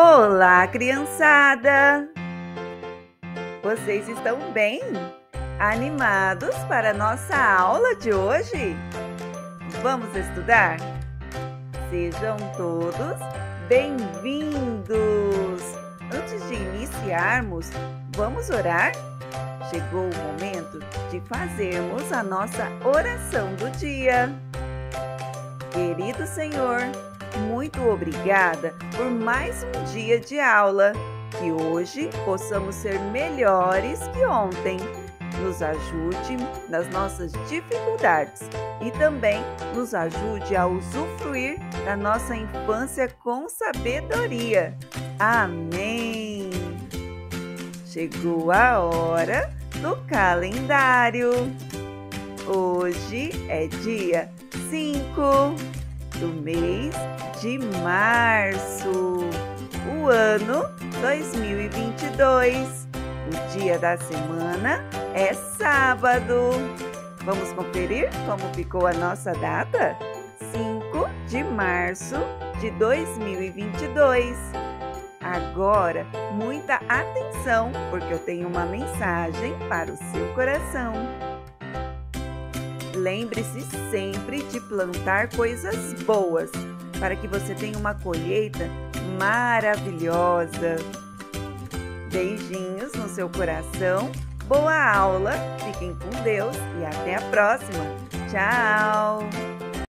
Olá, criançada! Vocês estão bem? Animados para nossa aula de hoje? Vamos estudar? Sejam todos bem-vindos! Antes de iniciarmos, vamos orar? Chegou o momento de fazermos a nossa oração do dia. Querido Senhor, muito obrigada por mais um dia de aula. Que hoje possamos ser melhores que ontem. Nos ajude nas nossas dificuldades e também nos ajude a usufruir da nossa infância com sabedoria. Amém! Chegou a hora do calendário. Hoje é dia 5 do mês de março, o ano 2022. O dia da semana é sábado. Vamos conferir como ficou a nossa data? 5 de março de 2022. Agora, muita atenção, porque eu tenho uma mensagem para o seu coração. Lembre-se sempre plantar coisas boas para que você tenha uma colheita maravilhosa. Beijinhos no seu coração, boa aula, fiquem com Deus e até a próxima. Tchau!